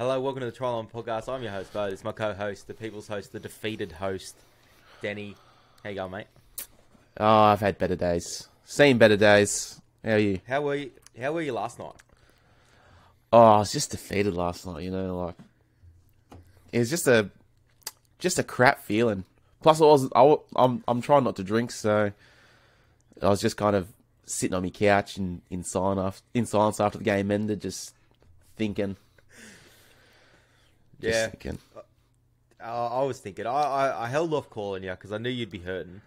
Hello, welcome to the TryLine Podcast. I'm your host, Bo. It's my co-host, the people's host, the defeated host, Denny. How you going, mate? Oh, I've had better days. Seen better days. How are you? How were you? How were you last night? Oh, I was just defeated last night. You know, like it was just a just a crap feeling. Plus, I was I, I'm I'm trying not to drink, so I was just kind of sitting on my couch in in silence in silence after the game ended, just thinking. Just Yeah. thinking. Uh, I was thinking. I, I, I held off calling you because I knew you'd be hurting,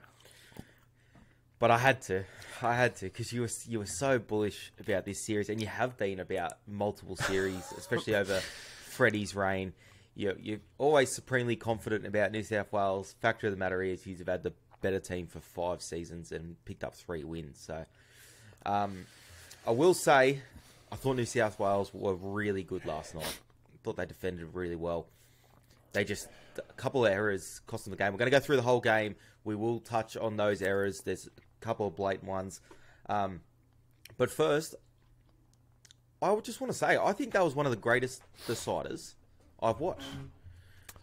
but I had to. I had to because you were you were so bullish about this series, and you have been about multiple series, especially over Freddie's reign. You you're always supremely confident about New South Wales. Factor of the matter is, you've had the better team for five seasons and picked up three wins. So, um, I will say, I thought New South Wales were really good last night. Thought they defended really well they just a couple of errors cost them the game. We're going to go through the whole game. We will touch on those errors. There's a couple of blatant ones, um, but first, I would just want to say I think that was one of the greatest deciders I've watched.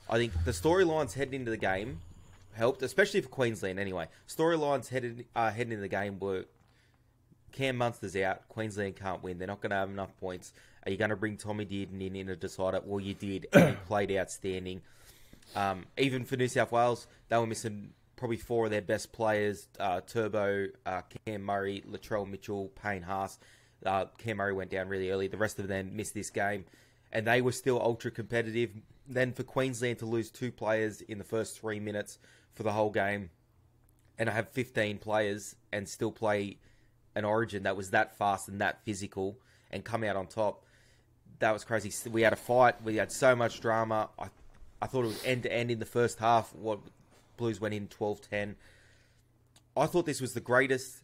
I think the storylines heading into the game helped, especially for Queensland. Anyway, storylines headed uh, heading into the game were Cam Munster's out. Queensland can't win. They're not going to have enough points. Are you going to bring Tommy Dearden in in a decider? Well, you did, and he played outstanding. Um, even for New South Wales, they were missing probably four of their best players: uh, Turbo, uh, Cam Murray, Latrell Mitchell, Payne Haas. Uh, Cam Murray went down really early. The rest of them missed this game, and they were still ultra competitive. Then for Queensland to lose two players in the first three minutes for the whole game, and I have 15 players and still play an Origin that was that fast and that physical and come out on top. That was crazy. We had a fight. We had so much drama. I, I thought it was end to end in the first half. What Blues went in 12-10. I thought this was the greatest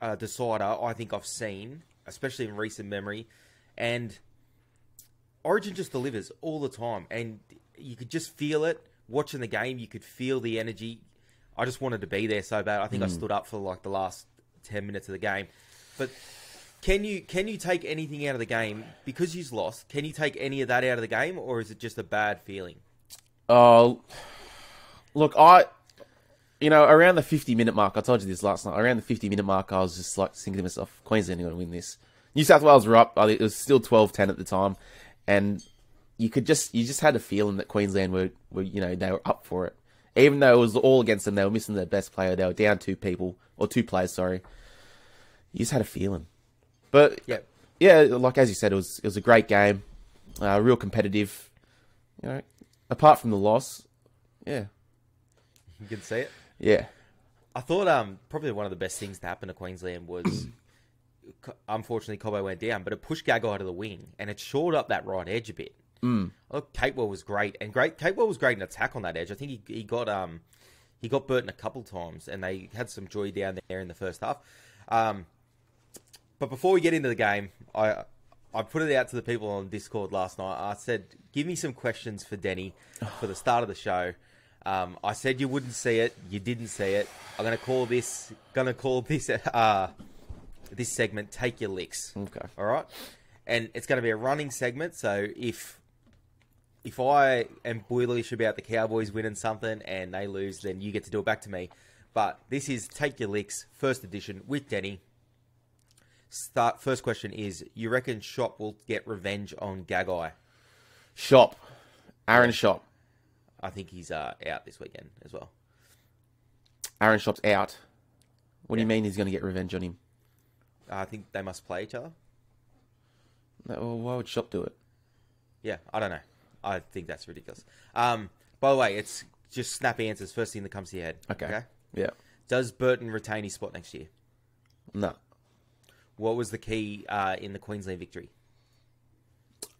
uh, decider I think I've seen, especially in recent memory. And Origin just delivers all the time, and you could just feel it watching the game. You could feel the energy. I just wanted to be there so bad. I think I hmm. stood up for like the last ten minutes of the game. But can you can you take anything out of the game because you've lost? Can you take any of that out of the game, or is it just a bad feeling? Oh, look, I, you know, around the 50 minute mark, I told you this last night, around the 50 minute mark, I was just like thinking to myself, Queensland are going to win this. New South Wales were up, it was still 12 10 at the time, and you could just, you just had a feeling that Queensland were, were, you know, they were up for it. Even though it was all against them, they were missing their best player, they were down two people, or two players, sorry. You just had a feeling. But, Yeah. yeah, like as you said, it was, it was a great game, uh, real competitive. You know, apart from the loss, yeah, You can see it. yeah, I thought um probably one of the best things to happen to Queensland was unfortunately Cobbo went down, but it pushed Gagai to the wing and it shored up that right edge a bit. Mm. Look, Capewell was great and great. Capewell was great in attack on that edge. I think he, he got um he got Burton a couple times and they had some joy down there in the first half. Um, but before we get into the game, I I put it out to the people on Discord last night. I said, "Give me some questions for Denny for the start of the show." Um, I said you wouldn't see it. You didn't see it. I'm gonna call this. Gonna call this. Uh, this segment "Take Your Licks." okay. All right, and it's going to be a running segment. So if if I am bullish about the Cowboys winning something and they lose, then you get to do it back to me. But this is Take Your Licks, first edition with Denny. Start. First question is: You reckon Shop will get revenge on Gagai? Shop, Aaron Shop, I think he's uh, out this weekend as well. Aaron Shop's out. What do you mean he's going to get revenge on him? I think they must play each other. No, well, why would Shop do it? Yeah, I don't know. I think that's ridiculous. Um, by the way, it's just snappy answers. First thing that comes to your head. Okay. Yeah. Does Burton retain his spot next year? No. What was the key uh, in the Queensland victory?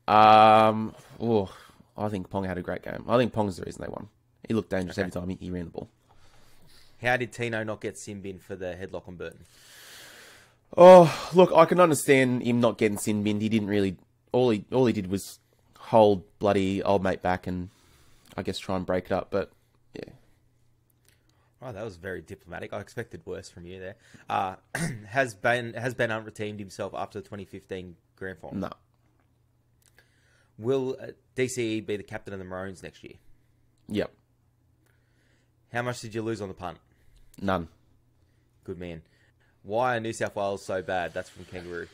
Um. Oh, I think Pong had a great game. I think Pong's the reason they won. He looked dangerous Okay. every time he, he ran the ball. How did Tino not get sin bin for the headlock on Burton? Oh, look, I can understand him not getting sin binned. He didn't really. All he all he did was hold bloody old mate back and I guess try and break it up. But yeah, Oh, that was very diplomatic. I expected worse from you there. Uh, has Ben has Ben Hunt redeemed himself after the 2015 grand final? no. Will uh, DCE be the captain of the Maroons next year? Yep. How much did you lose on the punt? None. Good man. Why are New South Wales so bad? That's from Kangaroo.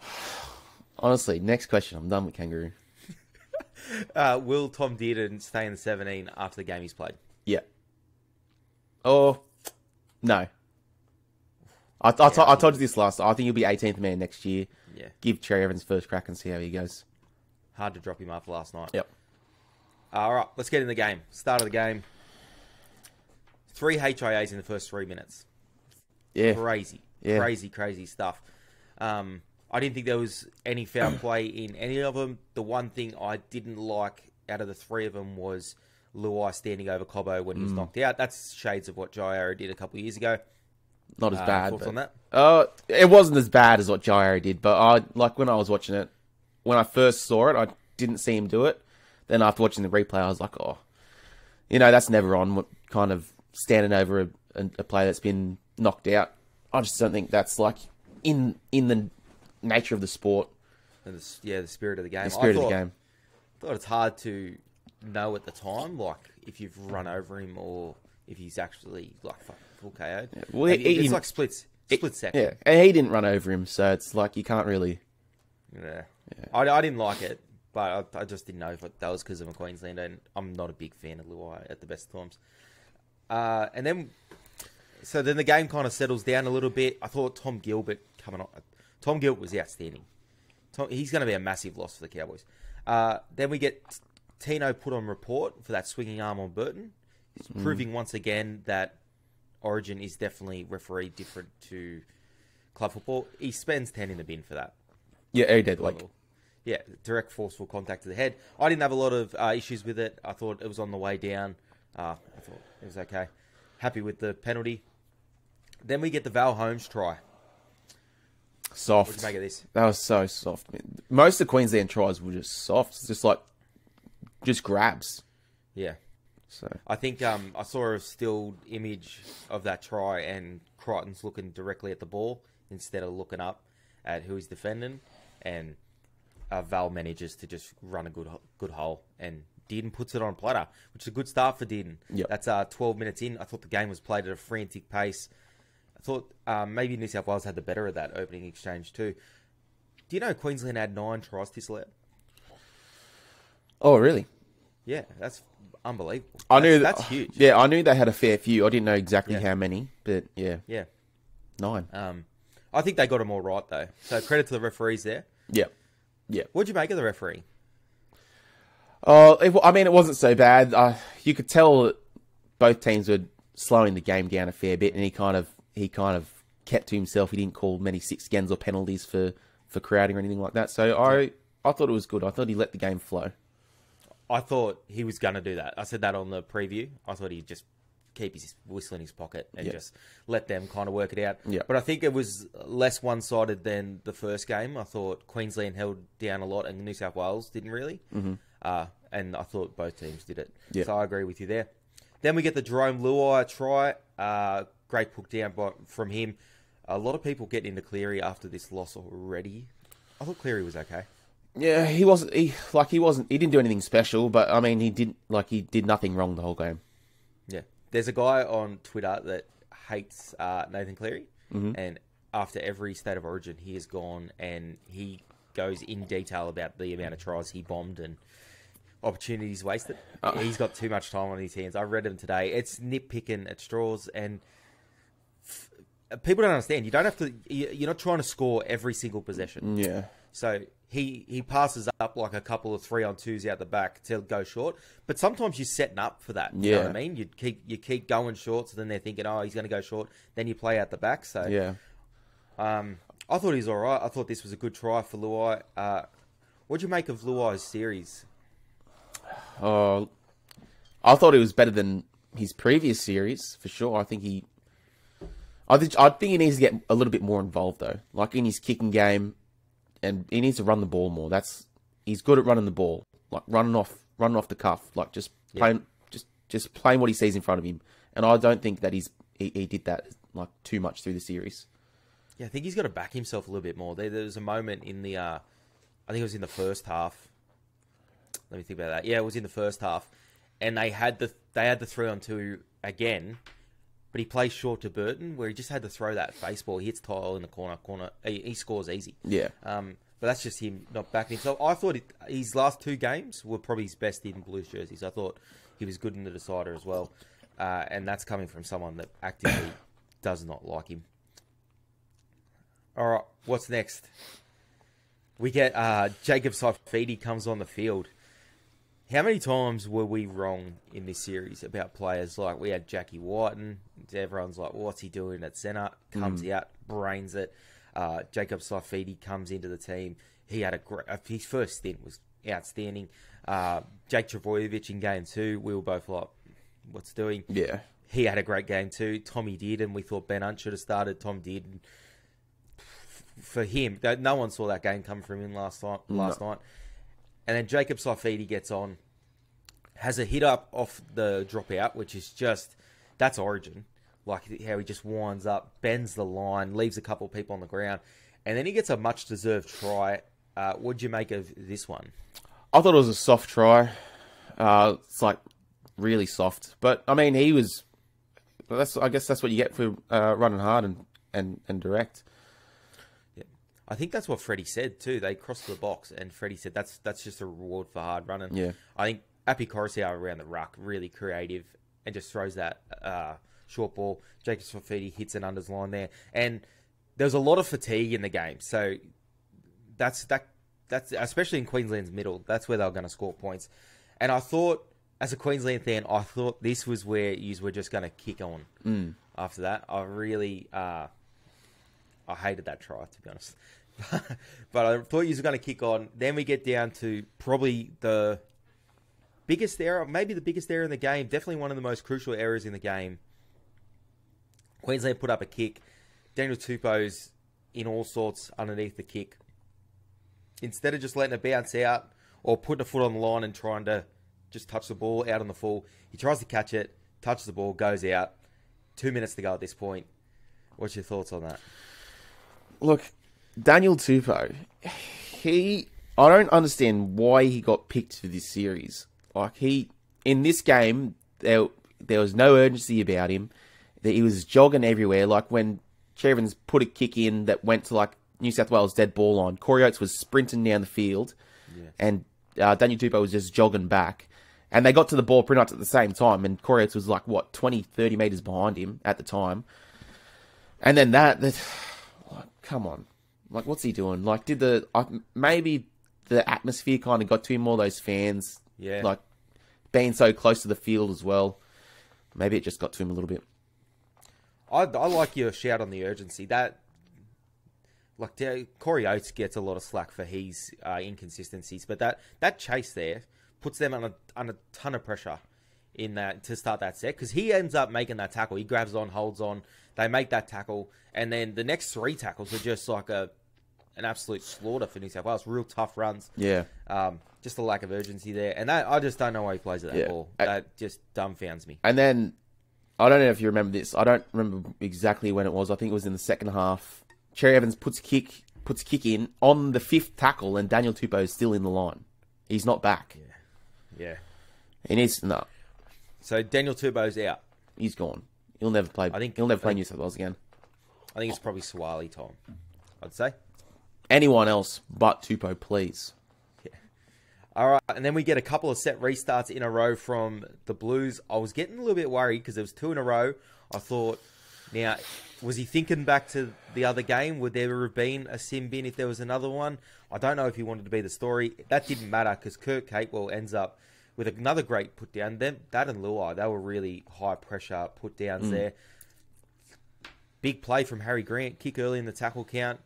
Honestly, next question. I'm done with kangaroo. Uh, will Tom Dearden stay in the 17 after the game he's played? Yeah. Oh, no. I, I, to- I told you this last. I think he'll be 18th man next year. Yeah. Give Cherry Evans first crack and see how he goes. Hard to drop him after last night. Yep. All right, let's get in the game. Start of the game. Three HIAs in the first three minutes. Yeah. Crazy, Yeah. crazy, crazy stuff. Um, I didn't think there was any foul play in any of them. The one thing I didn't like out of the three of them was Luai standing over Cobbo when he Mm. was knocked out. That's shades of what Jairo did a couple of years ago. Not as Uh, bad. thoughts but- on that? Uh, it wasn't as bad as what Jairo did, but I like when I was watching it. When I first saw it, I didn't see him do it. Then after watching the replay, I was like, oh, you know, that's never on. What kind of standing over a, a, a player that's been knocked out? I just don't think that's like in in the nature of the sport, And the, yeah, the spirit of the game. the spirit I of the game. thought it's hard to know at the time, like if you've run over him or if he's actually like full KO. Well, Like, he- it's he- like splits, split second. Yeah, and he didn't run over him, so it's like you can't really. Yeah. I, I didn't like it, but I, I just didn't know if it, that was because I'm a Queenslander, and I'm not a big fan of Luai at the best of times. Uh, and then, so then the game kind of settles down a little bit. I thought Tom Gilbert coming on. Tom Gilbert was outstanding. Tom, he's going to be a massive loss for the Cowboys. Uh, then we get Tino put on report for that swinging arm on Burton. He's proving once again that Origin is definitely referee different to club football. He spends 10 in the bin for that Yeah, he did. Like. Yeah, direct forceful contact to the head. I didn't have a lot of uh, issues with it. I thought it was on the way down. Uh, I thought it was okay. Happy with the penalty. Then we get the Val Holmes try. Soft. What do you make of this? That was so soft. man. Most of the Queensland tries were just soft. It's just like, just grabs. Yeah, So I think um, I saw a still image of that try, and Crichton's looking directly at the ball instead of looking up at who he's defending, and uh, Val manages to just run a good good hole, and Dearden puts it on platter, which is a good start for Dearden. Yep. That's uh, 12 minutes in. I thought the game was played at a frantic pace. Thought um, maybe New South Wales had the better of that opening exchange too. Do you know Queensland had nine tries disallowed? Oh, really? Yeah, that's unbelievable. I knew that's, that, that's huge. Yeah, I knew they had a fair few. I didn't know exactly Yeah. how many, but yeah, yeah. nine. Um, I think they got them all right though. So credit to the referees there. Yeah, yeah. What'd you make of the referee? Oh, it, I mean, it wasn't so bad. Uh, you could tell both teams were slowing the game down a fair bit, and he kind of he kind of kept to himself. He didn't call many six gens or penalties for for crowding or anything like that. So I I thought it was good. I thought he let the game flow. I thought he was going to do that. I said that on the preview. I thought he'd just keep his whistle in his pocket and Yeah. just let them kind of work it out. Yeah. But I think it was less one sided than the first game. I thought Queensland held down a lot and New South Wales didn't really. Mm-hmm. Uh, and I thought both teams did it. Yeah. So I agree with you there. Then we get the Jarome Luai try. Uh, great put down by, from him. A lot of people getting into Cleary after this loss already. I thought Cleary was okay. Yeah, he wasn't. He like he wasn't. He didn't do anything special, but I mean, he didn't like he did nothing wrong the whole game. Yeah. There's a guy on Twitter that hates uh, Nathan Cleary, and after every state of origin, he has gone and he goes in detail about the amount of tries he bombed and opportunities wasted. He's got too much time on his hands. I read him today. It's nitpicking at straws, and people don't understand. You don't have to. you- You're not trying to score every single possession. Yeah, So he he passes up like a couple of three on twos out the back to go short. But sometimes you're setting up for that. You know what I mean? You keep you keep going short, so then they're thinking, oh, he's going to go short. Then you play out the back. So yeah. um, I thought he was all right. I thought this was a good try for Luai. Uh, what'd you make of Luai's series? Oh, I thought it was better than his previous series for sure. I think he, I think I think he needs to get a little bit more involved though, like in his kicking game, and he needs to run the ball more. That's he's good at running the ball, like running off, running off the cuff, like just playing, just just playing what he sees in front of him. And I don't think that he's he, he did that like too much through the series. Yeah, I think he's got to back himself a little bit more. There, there was a moment in the, uh, I think it was in the first half, Let me think about that. Yeah, it was in the first half, and they had the they had the three on two again, but he plays short to Burton, where he just had to throw that face ball. He hits tile in the corner, corner. He, he scores easy. Yeah. Um, but that's just him not backing himself. I thought it, his last two games were probably his best in Blues jerseys. I thought he was good in the decider as well, uh, and that's coming from someone that actively does not like him. All right, what's next? We get uh, Jacob Saifiti comes on the field. How many times were we wrong in this series about players? Like we had Jackie Wighton. Everyone's like, "What's he doing at centre?" Comes out, brains it. Uh, Jacob Saifiti comes into the team. He had a great. Uh, his first stint was outstanding. Uh, Jake Trbojevic in game two, we were both like, "What's doing?" Yeah. He had a great game too. Tommy did, and we thought Ben Hunt should have started. Tom did. And for him, no one saw that game come from him last night. Last night, and then Jacob Saifiti gets on, has a hit up off the dropout, which is just that's origin. Like how he just winds up, bends the line, leaves a couple of people on the ground, and then he gets a much deserved try. Uh, what'd you make of this one? I thought it was a soft try. Uh, it's like really soft, but I mean, he was. That's I guess that's what you get for uh, running hard and, and, and direct. I think that's what Freddie said too. They crossed the box, and Freddie said that's that's just a reward for hard running. Yeah. I think Api Koroisau around the ruck really creative and just throws that uh, short ball. Jacob Saifiti hits an unders line there, and there was a lot of fatigue in the game. So that's that that's especially in Queensland's middle. That's where they were going to score points. And I thought, as a Queensland fan, I thought this was where you were just going to kick on. After that, I really. Uh, I hated that try, to be honest. but I thought you were going to kick on. Then we get down to probably the biggest error, maybe the biggest error in the game, definitely one of the most crucial errors in the game. Queensland put up a kick. Daniel Tupou's in all sorts underneath the kick. Instead of just letting it bounce out or putting a foot on the line and trying to just touch the ball out on the full, he tries to catch it, touches the ball, goes out. Two minutes to go at this point. What's your thoughts on that? Look, Daniel Tupou, he I don't understand why he got picked for this series. Like he in this game, there there was no urgency about him. That he was jogging everywhere. Like when Chervins put a kick in that went to like New South Wales dead ball on. Corey Oates was sprinting down the field, and uh, Daniel Tupou was just jogging back. And they got to the ball pretty much at the same time. And Corey Oates was like what 20, 30 meters behind him at the time. And then that, that like, come on, like what's he doing? Like, did the maybe the atmosphere kind of got to him? All those fans, Yeah. like being so close to the field as well. Maybe it just got to him a little bit. I, I like your shout on the urgency. That like Corey Oates gets a lot of slack for his uh, inconsistencies, but that that chase there puts them on a on a ton of pressure in that to start that set because he ends up making that tackle. He grabs on, holds on, they make that tackle, and then the next three tackles are just like a an absolute slaughter for New South Wales. Real tough runs. Yeah, Um, just a lack of urgency there, and that I just don't know why he plays at that Yeah. ball. I- That just dumbfounds me. and then I don't know if you remember this. I don't remember exactly when it was. I think it was in the second half. Cherry Evans puts kick puts kick in on the fifth tackle, and Daniel Tupou is still in the line. He's not back. Yeah. He needs no. So Daniel Tupou's out. He's gone. He'll never play. I think- he'll never play think- New South Wales again. I think it's probably Swiley time. I'd say. Anyone else but Tupou, please. Yeah. All right, and then we get a couple of set restarts in a row from the Blues. I was getting a little bit worried because there was two in a row. I thought, now, was he thinking back to the other game? Would there have been a sin bin if there was another one? I don't know if he wanted to be the story. That didn't matter because Kurt Capewell ends up with another great put down. Then that and Luai, they were really high pressure put downs mm. there. Big play from Harry Grant, kick early in the tackle count,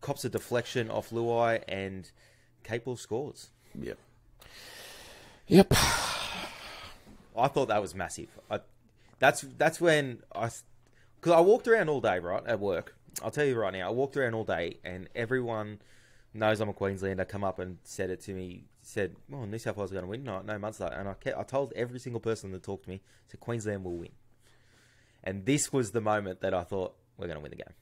cops a deflection off Luai, and Capewell scores. Yep. Yep. I thought that was massive. I, that's that's when I, because I walked around all day, right, at work. I'll tell you right now, I walked around all day, and everyone knows I'm a Queenslander. Come up and said it to me. Said, "Well, New South Wales are going to win." No, no later, and I kept, I told every single person that talked to me, said Queensland will win. And this was the moment that I thought we're going to win the game.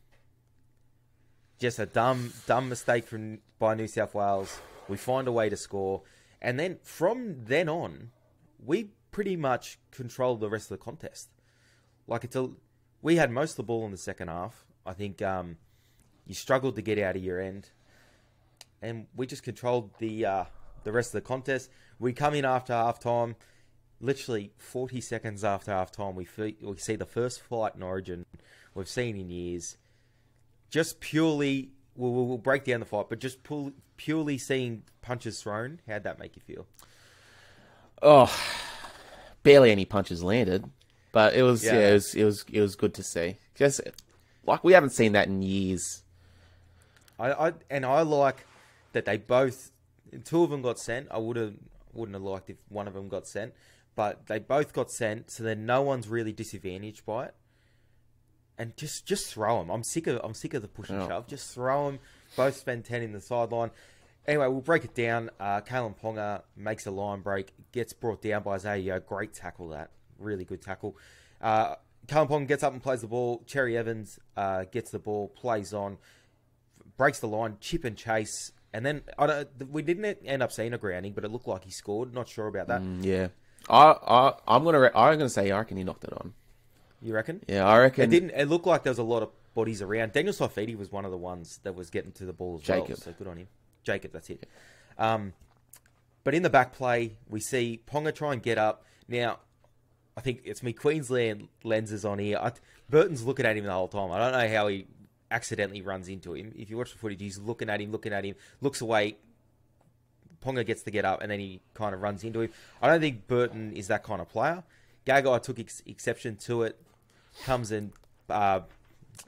Just a dumb, dumb mistake from by New South Wales. We find a way to score, And then from then on, we pretty much controlled the rest of the contest. Like a, we had most of the ball in the second half. I think um, you struggled to get out of your end, and we just controlled the uh, the rest of the contest. We come in after half time, literally 40 seconds after half time, we, fe- we see the first fight in Origin we've seen in years. Just purely, we'll, we'll we'll break down the fight, but just pull, purely seeing punches thrown, how'd that make you feel? Oh, barely any punches landed, but it was yeah, Yeah. it was it was it was good to see. Just like we haven't seen that in years. I, I and I like that they both two of them got sent. I would have wouldn't have liked if one of them got sent, but they both got sent, so then no one's really disadvantaged by it. And just just throw them. I'm sick of I'm sick of the push and shove. Just throw them. Both spend ten in the sideline. Anyway, we'll break it down. Uh, Kalyn Ponga makes a line break, gets brought down by Zayo. Great tackle that. Really good tackle. Uh, Kalyn Ponga gets up and plays the ball. Cherry Evans uh, gets the ball, plays on, breaks the line, chip and chase, and then I don't, we didn't end up seeing a grounding, but it looked like he scored. Not sure about that. Mm, yeah, I I I'm gonna re- I'm gonna say I reckon he knocked it on. You reckon? Yeah, I reckon. It didn't. It looked like there was a lot of bodies around. Daniel Saifiti was one of the ones that was getting to the ball as well. So good on him, Jacob. That's it. Um, but in the back play, we see Ponga try and get up. Now, I think it's me Queensland lenses on here. I, Burton's looking at him the whole time. I don't know how he accidentally runs into him. If you watch the footage, he's looking at him, looking at him, looks away. Ponga gets to get up, and then he kind of runs into him. I don't think Burton is that kind of player. Gagai took ex- exception to it, comes and uh,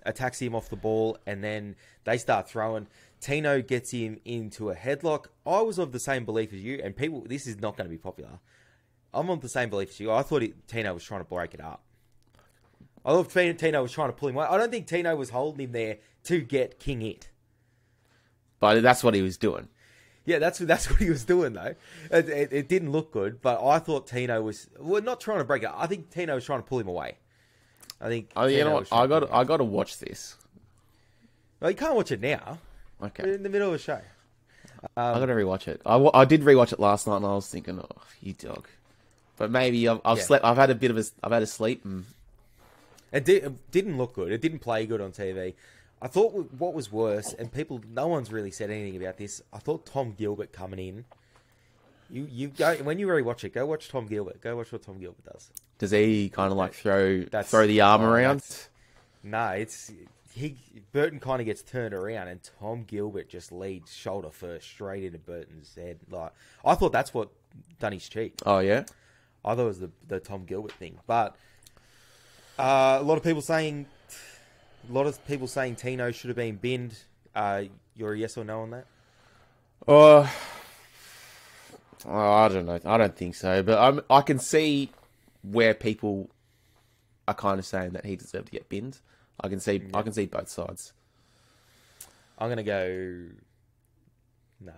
attacks him off the ball, and then they start throwing. Tino gets him into a headlock. I was of the same belief as you, and people, this is not going to be popular. I'm of the same belief as you. I thought it, Tino was trying to break it up. I thought Tino was trying to pull him away. I don't think Tino was holding him there to get King it. but that's what he was doing. Yeah, that's that's what he was doing though. It, it, it didn't look good, but I thought Tino was well, not trying to break it. I think Tino was trying to pull him away. I think. Oh, you Tino know what? I got I got to watch this. Well, you can't watch it now. We're Okay, in the middle of the show. I got to um, rewatch it. I, I did rewatch it last night, and I was thinking, oh, you dog. But maybe I've, I've Yeah. slept. I've had a bit of a. I've had a sleep, and It, did, it didn't look good. It didn't play good on TV. I thought what was worse, and people, no one's really said anything about this. I thought Tom Gilbert coming in. You you go when you rewatch it. Go watch Tom Gilbert. Go watch what Tom Gilbert does. does he kind of like throw That's- throw the arm oh, around? No, it's he. Burton kind of gets turned around, and Tom Gilbert just leads shoulder first straight into Burton's head. Like I thought that's what done his cheek. Oh yeah. I thought it was the the Tom Gilbert thing, but uh, a lot of people saying, a lot of people saying Tino should have been binned. Uh, you're a yes or no on that? Uh, oh, I don't know. I don't think so. But I'm, I can see where people are kind of saying that he deserved to get binned. I can see. I can see both sides. I'm gonna go. No.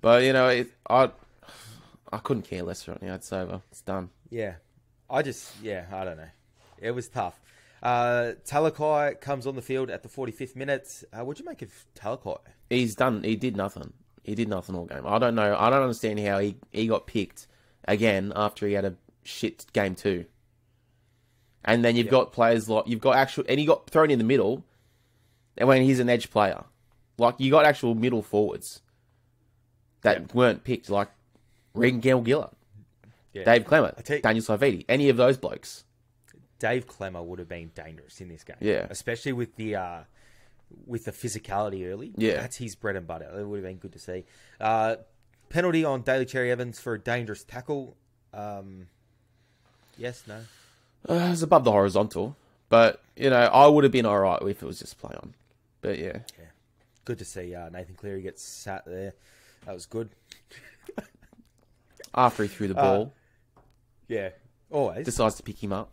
But you know, it, I I couldn't care less right now. It's over. It's done. Yeah, I just yeah, I don't know. It was tough. Uh, Talakai comes on the field at the 45th minute. Uh, what'd you make of Talakai? He's done. He did nothing. He did nothing all game. I don't know. I don't understand how he he got picked again after he had a shit game two. And then you've Yeah. got players like you've got actual, and he got thrown in the middle. And when he's an edge player, like you got actual middle forwards that Yeah. weren't picked, like Regan Gale Gillard, Yeah. Dave Klemmer, I Daniel Saifiti, any of those blokes. Dave Klemmer would have been dangerous in this game. Yeah. especially with the uh, with the physicality early. Yeah. that's his bread and butter. It would have been good to see. Uh, penalty on Daly Cherry Evans for a dangerous tackle. Um, yes, no. Uh, it was above the horizontal, but you know I would have been all right if it was just play on. But yeah, Good to see uh, Nathan Cleary get sat there. That was good. after he threw the ball, Yeah, always. decides to pick him up.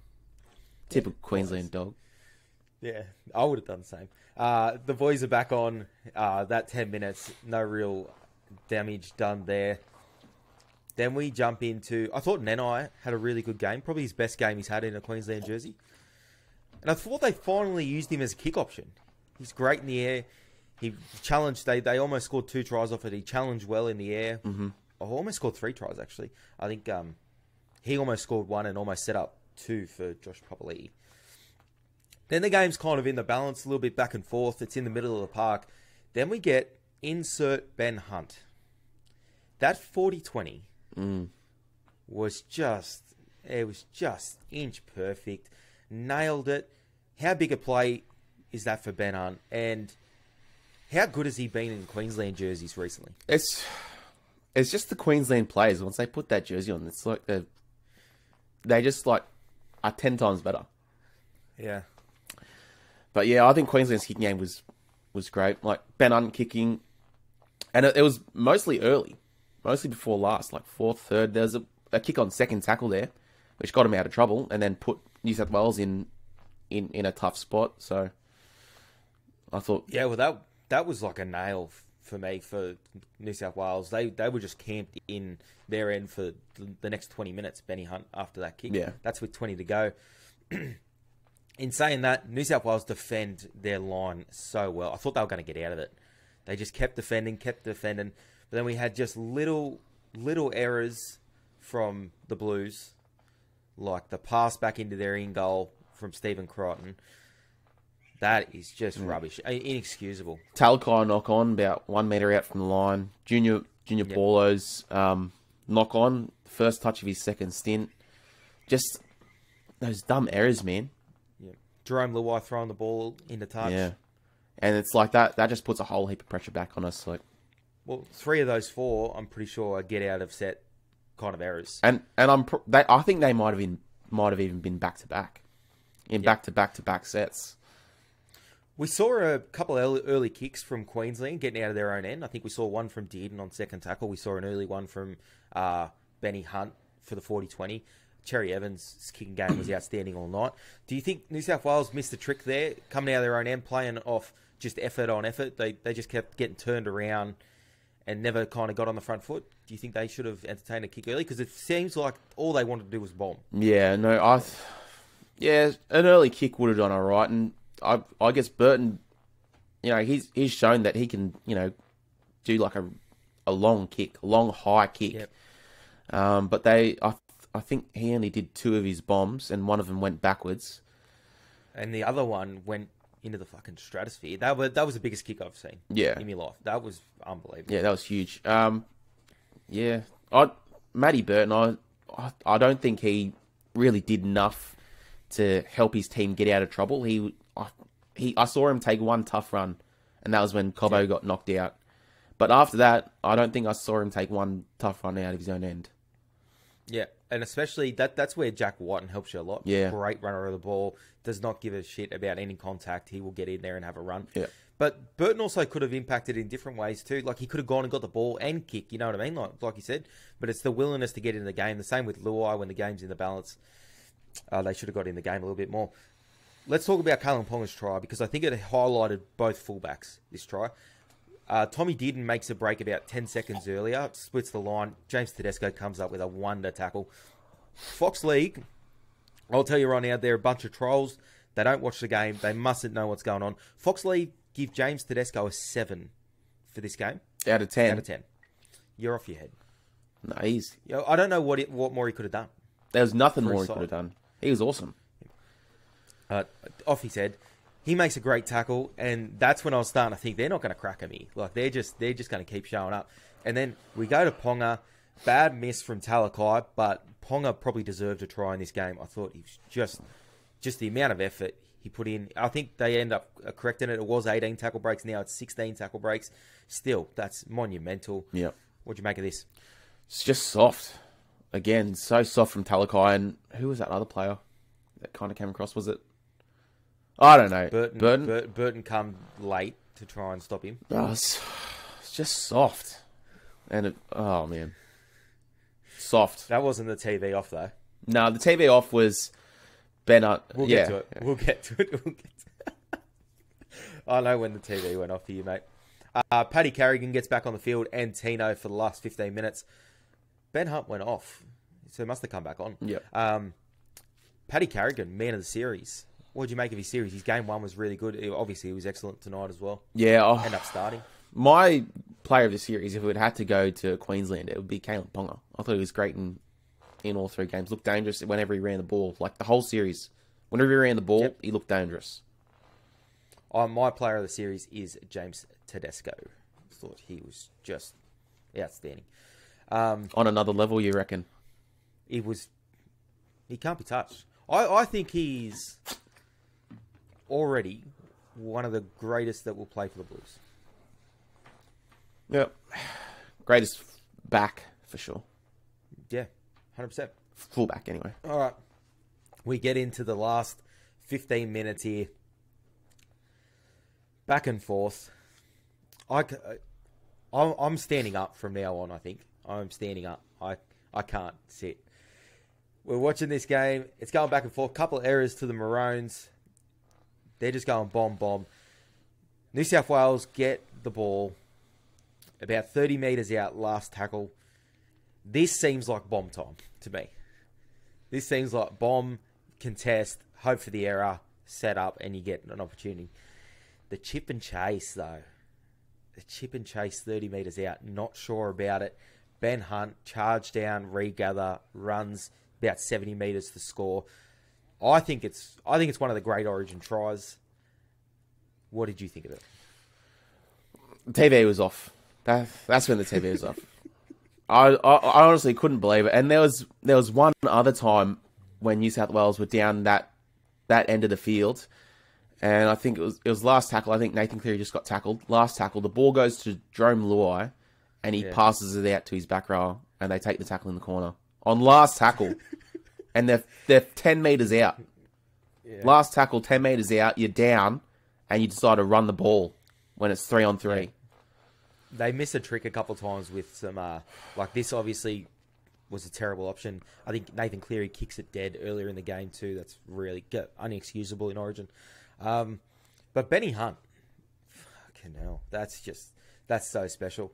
Typical Queensland dog. Yeah, I would have done the same. Uh, the boys are back on uh, that 10 minutes. No real damage done there. Then we jump into. I thought Nanai had a really good game. Probably his best game he's had in a Queensland jersey. And I thought they finally used him as a kick option. He's great in the air. He challenged. They, they almost scored two tries off it. He challenged well in the air. Mm-hmm. oh, almost scored three tries actually. I think um, he almost scored one and almost set up two for Josh Papali'i. Then the game's kind of in the balance, a little bit back and forth. It's in the middle of the park. Then we get insert Ben Hunt. That 40 20 mm. was just, it was just inch perfect. Nailed it. How big a play is that for Ben Hunt? And how good has he been in Queensland jerseys recently? It's it's just the Queensland players. Once they put that jersey on, it's like they they just like are ten times better. Yeah. But yeah, I think Queensland's kicking game was was great. Like Ben Hunt kicking, and it, it was mostly early, mostly before last, like fourth, third. There was a, a kick on second tackle there, which got him out of trouble, and then put New South Wales in in in a tough spot. So I thought, Yeah, well, that that was like a nail for me for New South Wales. They they were just camped in their end for the, next twenty minutes. Benny Hunt after that kick. Yeah. that's with twenty to go. in saying that, New South Wales defend their line so well. I thought they were going to get out of it. They just kept defending, kept defending. But then we had just little little errors from the Blues, like the pass back into their in goal from Stephen Crichton. That is just rubbish, Uh, inexcusable. Talakai knock on about one meter out from the line. Junior Junior Paulo's um, knock on first touch of his second stint. Just those dumb errors, man. Yeah. Jarome Luai throwing the ball into touch. Yeah, and it's like that. That just puts a whole heap of pressure back on us. Like, Well, three of those four, I'm pretty sure, are get out of set kind of errors. and and I'm they, I think they might have been might have even been back to back, in back to back to back sets. We saw a couple of early, kicks from Queensland getting out of their own end. I think we saw one from Dearden on second tackle. We saw an early one from uh, Benny Hunt for the 40-20. Cherry Evans' kicking game was outstanding all night. Do you think New South Wales missed a trick there, coming out of their own end, playing off just effort on effort? They they just kept getting turned around and never kind of got on the front foot. Do you think they should have entertained a kick early? Because it seems like all they wanted to do was bomb. Yeah, no, I, th- yeah, an early kick would have done all right, and I, I guess Burton, you know, he's he's shown that he can, you know, do like a, a long kick, a long high kick. Yep. Um, but they, I, I think he only did two of his bombs, and one of them went backwards. and the other one went into the fucking stratosphere. That was that was the biggest kick I've seen. Yeah. in my life. That was unbelievable. Yeah, that was huge. Um, yeah, I, Matty Burton, I, I, I don't think he really did enough to help his team get out of trouble. He, he, I saw him take one tough run, and that was when Cobbo got knocked out. But after that, I don't think I saw him take one tough run out of his own end. Yeah, and especially that that's where Jack Wighton helps you a lot. Yeah. great runner of the ball. Does not give a shit about any contact. He will get in there and have a run. Yeah. But Burton also could have impacted in different ways too. Like he could have gone and got the ball and kick. You know what I mean? Like like you said. But it's the willingness to get in the game. The same with Luai when the game's in the balance. Uh, they should have got in the game a little bit more. Let's talk about Kalyn Ponga's try because I think it highlighted both fullbacks. This try. Uh, Tommy Dearden makes a break about 10 seconds earlier, splits the line. James Tedesco comes up with a wonder tackle. Fox League, I'll tell you right now, they're a bunch of trolls. They don't watch the game. They mustn't know what's going on. Fox League give James Tedesco a 7 for this game Out of ten, out of 10. You're off your head. no, he's You know, I don't know what it, what more he could have done. there was nothing more he could have done. He was awesome. Uh, off his head. He makes a great tackle, and that's when I was starting to think they're not going to crack at me. Like they're just they're just going to keep showing up. And then we go to Ponga, bad miss from Talakai, but Ponga probably deserved a try in this game. I thought he was just just the amount of effort he put in. I think they end up uh, correcting it. It was 18 tackle breaks, now it's 16 tackle breaks. Still, that's monumental. Yeah. What'd you make of this? It's just soft. Again, so soft from Talakai. And who was that other player that kind of came across? Was it? I don't know. Burton Burton. Burton, Burton come late to try and stop him. Oh, it's, it's just soft. And it, oh man, soft. That wasn't the TV off though. No, the TV off was Bennett. We'll yeah, get to it. We'll get to it. We'll get to it. I know when the TV went off for you, mate. Uh, Paddy Carrigan gets back on the field and Tino for the last 15 minutes. Ben Hunt went off, so he must have come back on. Yeah. Um, Paddy Carrigan, man of the series. What did you make of his series? His game one was really good. He- obviously, he was excellent tonight as well. yeah. Oh, End up starting. My player of the series, if it had to go to Queensland, it would be Kalyn Ponga. I thought he was great in in all three games. Looked dangerous whenever he ran the ball. Like the whole series, whenever he ran the ball, Yep. he looked dangerous. Oh, my player of the series is James Tedesco. Thought he was just outstanding. Um, On another level, you reckon? he was. He can't be touched. I, I think he's already one of the greatest that will play for the Blues. Yep. Greatest back for sure. Yeah, hundred percent. Fullback anyway. All right, we get into the last fifteen minutes here. Back and forth. I, I'm I'm standing up from now on. I think I'm standing up. I I can't sit. We're watching this game. It's going back and forth. A couple of errors to the Maroons. They're just going bomb bomb. New South Wales get the ball about 30 metres out, last tackle. This seems like bomb time to me. This seems like bomb, contest, hope for the error, set up, and you get an opportunity. The chip and chase, though. The chip and chase 30 metres out, not sure about it. Ben Hunt, charge down, regather, runs about 70 metres to score. I think it's I think it's one of the great origin tries. What did you think of it? TV was off. That, that's when the TV was off. I, I I honestly couldn't believe it. And there was there was one other time when New South Wales were down that that end of the field, and I think it was it was last tackle. I think Nathan Cleary just got tackled. Last tackle, the ball goes to Jarome Luai, and he Yeah. passes it out to his back row, and they take the tackle in the corner on last tackle, and they're they're ten meters out. Last tackle, ten meters out. You're down, and you decide to run the ball when it's three on three. they miss a trick a couple of times with some uh, like this. Obviously, was a terrible option. I think Nathan Cleary kicks it dead earlier in the game too. That's really unexcusable in Origin. Um, but Benny Hunt, fucking hell, that's just that's so special.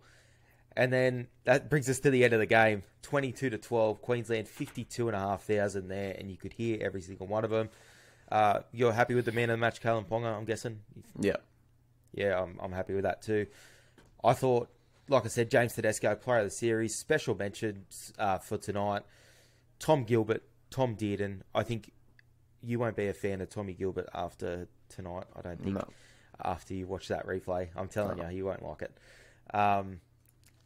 And then that brings us to the end of the game, twenty-two to twelve. Queensland fifty-two and a half thousand there, and you could hear every single one of them. Uh, you're happy with the man of the match, Kalyn Ponga? I'm guessing. Yeah. Yeah, I'm, I'm happy with that too. I thought, like I said, James Tedesco, player of the series, special mentions uh, for tonight. Tom Gilbert, Tom Dearden. I think you won't be a fan of Tommy Gilbert after tonight. I don't think No. after you watch that replay. I'm telling you, you won't like it. Um,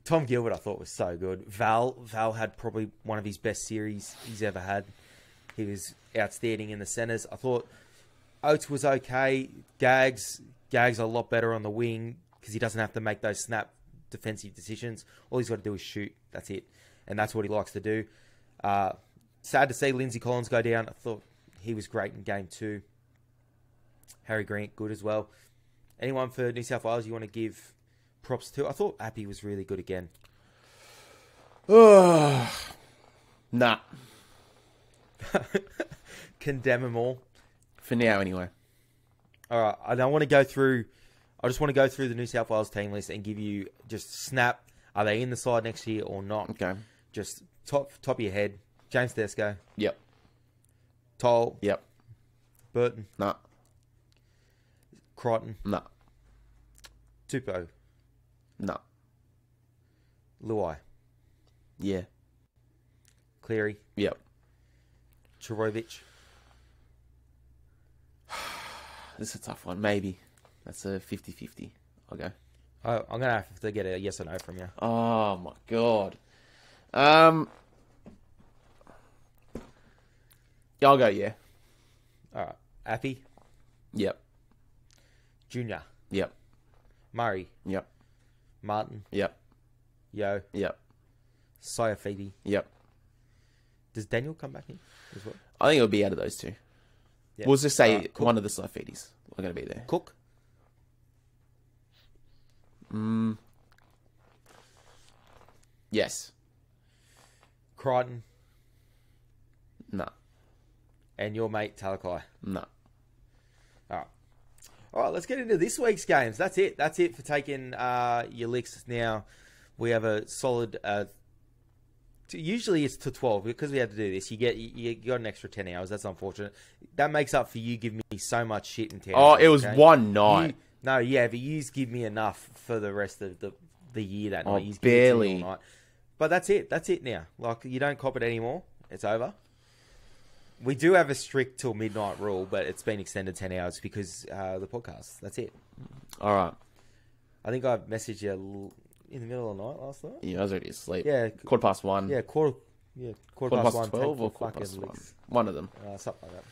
Tom Gilbert, I thought was so good. Val, Val had probably one of his best series he's ever had. He was outstanding in the centres. I thought Oates was okay. Gags, Gags a lot better on the wing because he doesn't have to make those snap defensive decisions. All he's got to do is shoot. That's it, and that's what he likes to do. Uh, sad to see Lindsay Collins go down. I thought he was great in game two. Harry Grant, good as well. Anyone for New South Wales you want to give props to? I thought Api was really good again. nah. Condemn them all. For now, anyway. All right, I don't want to go through. I just want to go through the New South Wales team list and give you just snap. Are they in the side next year or not? Okay. Just top top of your head. James Tedesco, Yep. Toll, Yep. Burton, Nah. Crichton, Nah. Tupou, Nah. Luai, Yeah. Cleary, Yep. Trbojevic. This is a tough one. Maybe. That's a 50 50. I'll go. Oh, I'm gonna have to get a yes or no from you. Oh, my God. Um. Yeah, I'll go, yeah. All right, Api, Yep. Junior, Yep. Murray, Yep. Martin, Yep. Yeo, Yep. Phoebe. Yep. Does Daniel come back in as well? I think it'll be out of those two. Yeah. We'll just say cool. one of the Saifitis are going to be there. Cook, Mm. Yes. Crichton, No. and your mate Talakai. Nah. All right. Let's get into this week's games. That's it. That's it for taking uh, your licks. Now we have a solid. Uh, t- usually it's to twelve because we had to do this. You get you, you got an extra ten hours. That's unfortunate. That makes up for you giving me so much shit in town. Oh, it was okay? one night. You- No, yeah, but you give me enough for the rest of the the year that Oh, night. Yous give it to me all barely. night. But that's it. That's it now. Like you don't cop it anymore. It's over. We do have a strict till midnight rule, but it's been extended ten hours because uh, the podcast. That's it. All right. I think I messaged you l- in the middle of the night last night. Yeah, I was already asleep. Yeah, Quarter past one. yeah, quarter, yeah, quarter, Quarter past, past one. twelve take or quarter past one. licks. One of them. Uh, something like that.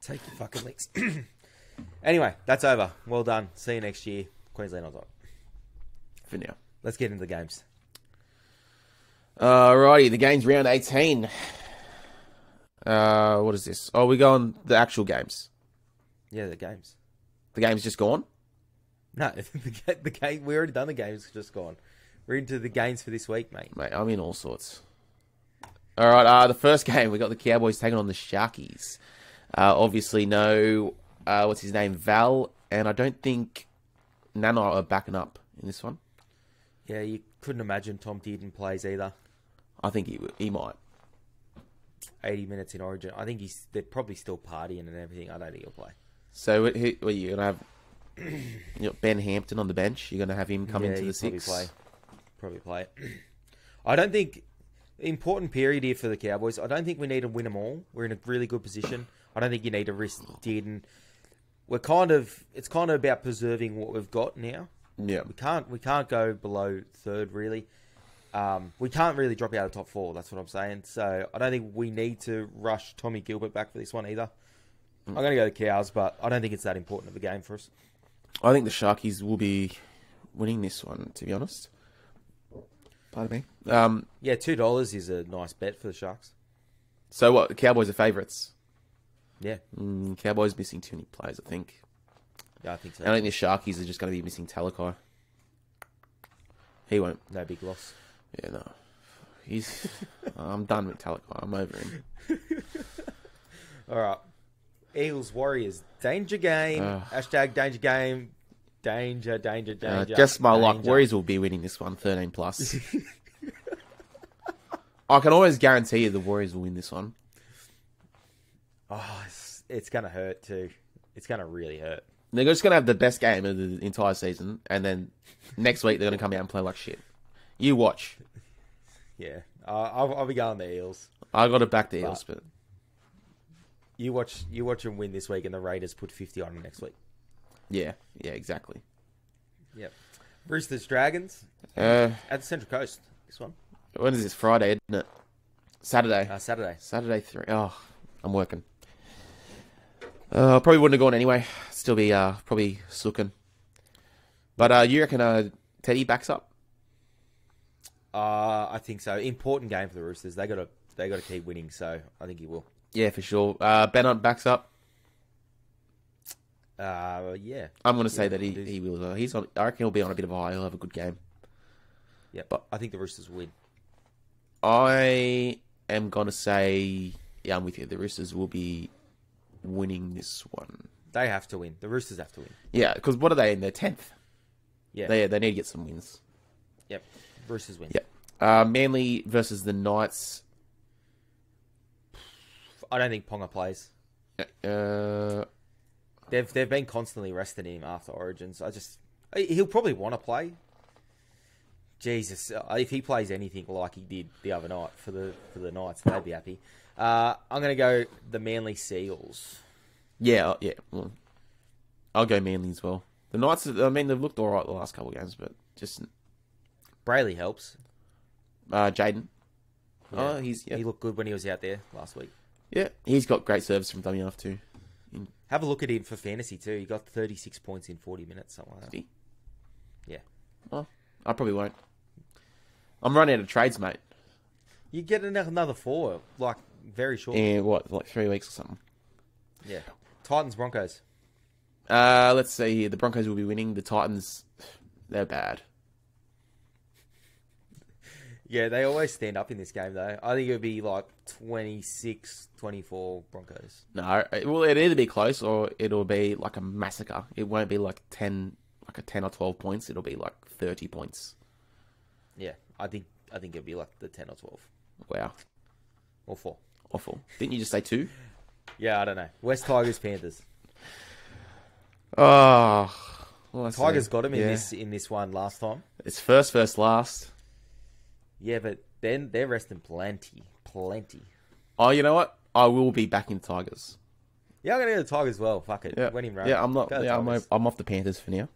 Take your fucking licks. anyway, that's over. Well done. See you next year. Queensland on top. For now. Let's get into the games. Alrighty, the game's round 18. Uh, what is this? Oh, we go on the actual games. Yeah, the games. The game's just gone. No, the, the game. We already done the games. Just gone. We're into the games for this week, mate. Mate, I'm in all sorts. All right, uh, the first game we got the Cowboys taking on the Sharkies. Uh, obviously, no, uh, what's his name, Val, and I don't think Nanai are backing up in this one. Yeah, you couldn't imagine Tom Dearden plays either. I think he he might. 80 minutes in Origin. I think he's. They're probably still partying and everything. I don't think he'll play. So, who, who, are you gonna have? You ben Hampton on the bench. You're gonna have him come Yeah, into the he'd probably six. Play. Probably play. I don't think important period here for the Cowboys. I don't think we need to win them all. We're in a really good position. I don't think you need to risk Dearden. We're kind of. It's kind of about preserving what we've got now. Yeah, We can't. We can't go below third really. Um, we can't really drop out of top four. That's what I'm saying. So I don't think we need to rush Tommy Gilbert back for this one either. I'm going to go the Cows, but I don't think it's that important of a game for us. I think the Sharkies will be winning this one. To be honest, pardon me. Um, Yeah, two dollars is a nice bet for the Sharks. so what? The Cowboys are favourites. Yeah, Mm, Cowboys missing too many players, I think. yeah, I think so. I think the Sharkies are just going to be missing Talakai. He won't. No big loss. Yeah, no. He's. I'm done with Talakai. I'm over him. All right. Eagles Warriors danger game. Ugh. Hashtag danger game. Danger, danger, Uh, danger. just my luck. Warriors will be winning this one, 13 plus. I can always guarantee you the Warriors will win this one. Oh, it's, it's gonna hurt too. It's gonna really hurt. They're just going to have the best game of the entire season, and then next week they're going to come out and play like shit. You watch. Yeah, uh, I'll, I'll be going the Eels. I got to back the Eels, but You watch, you watch them win this week, and the Raiders put fifty on them next week. yeah, yeah, exactly. Yep. Roosters Dragons Uh, at the Central Coast. This one when is this? Friday, isn't it? Saturday. uh, Saturday. Saturday three. Oh, I'm working. Uh, probably wouldn't have gone anyway. Still be uh probably sooking. But uh, you reckon uh Teddy backs up? Uh, I think so. Important game for the Roosters. They got to they got to keep winning. So I think he will. Yeah, for sure. Uh, Bennett backs up. Uh, yeah. I'm going to say Yeah, that he, he will. Uh, he's on. I reckon he'll be on a bit of a high. He'll have a good game. Yeah, But- I think the Roosters will win. I am going to say, yeah, I'm with you. The Roosters will be winning this one. They have to win. The Roosters have to win. Yeah, because what are they in? Their tenth. Yeah. They they need to get some wins. Yep. Roosters win. Yeah. Uh, Manly versus the Knights. I don't think Ponga plays. Uh, They've they've been constantly resting him after Origins. I just he'll probably want to play. Jesus, uh, if he plays anything like he did the other night for the for the Knights, they'd be happy. Uh, I'm going to go the Manly Seals. yeah, uh, yeah. I'll go Manly as well. The Knights. I mean, they've looked all right the last couple of games, but just Brailey helps. uh, Jayden. Yeah. Oh, he's yeah. He looked good when he was out there last week. yeah. He's got great service from WF too. Have a look at him for fantasy too. He got 36 points in 40 minutes, something like that. He? Yeah. Well, I probably won't. I'm running out of trades, mate. You get another another four, like very short. Yeah. What, like three weeks or something. Yeah. Titans Broncos. Uh, let's see here. The Broncos will be winning. The Titans, they're bad. Yeah, they always stand up in this game though. I think it would be like 26, 24 Broncos. No, it will it'll either be close or it'll be like a massacre. It won't be like ten, like a ten or twelve points. It'll be like thirty points. Yeah, I think I think it'd be like the 10 or 12 Wow, or 4. awful. Didn't you just say two? Yeah, I don't know. West Tigers Panthers. Ah, oh, well, I see. Tigers got him in Yeah. this in this one last time. It's first, first, last. Yeah, but then they're resting plenty, plenty. Oh, you know what? I will be back in Tigers. Yeah, I'm gonna go the Tigers. as Well, fuck it. Yeah, When Rome. yeah. I'm not. Go Yeah, I'm, Tigers. I'm off the Panthers for now.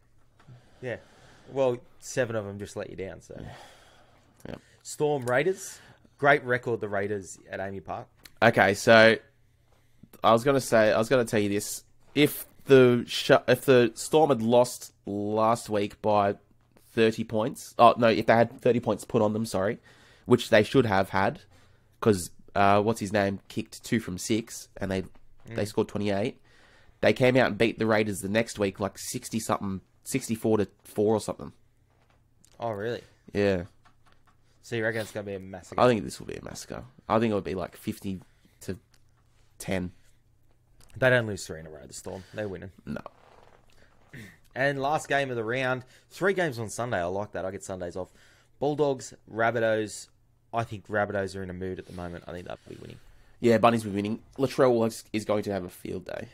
Yeah. Well, seven of them just let you down. So. Yeah. Storm Raiders. Great record, the Raiders at AAMI Park. Okay, so I was gonna say, I was gonna tell you this: if the if the Storm had lost last week by thirty points, oh no, if they had thirty points put on them, sorry, which they should have had, because uh, what's his name kicked two from six, and they they scored twenty eight. They came out and beat the Raiders the next week, like sixty something, sixty four to four or something. Oh, really? Yeah, So you reckon it's gonna be a massacre? I think this will be a massacre. I think it would be like fifty to ten. They don't lose three in a row. The Storm. They're winning. No. And last game of the round, three games on Sunday. I like that. I get Sundays off. Bulldogs, Rabbitohs. I think Rabbitohs are in a mood at the moment. I think they'll be winning. Yeah, Bunnies will be winning. Latrell is, is going to have a field day.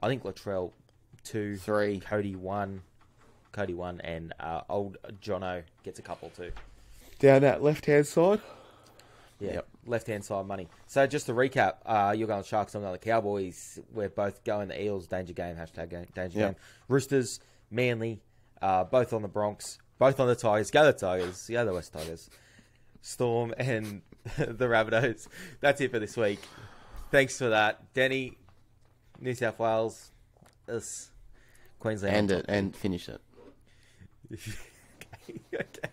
I think Latrell two, Three. Cody one, Cody one, and uh, old Jono gets a couple too. Down that left hand side. Yeah, Yep. Left hand side money. So just to recap, uh, you're going Sharks, I'm going the Cowboys. We're both going the Eels. Danger game hashtag game, danger Yep. game. Roosters, Manly, uh, both on the Bronx, both on the Tigers. Go the Tigers. Go the West Tigers. Storm and the Rabbitohs. That's it for this week. Thanks for that, Danny. New South Wales, us, Queensland. End it and finish it. okay.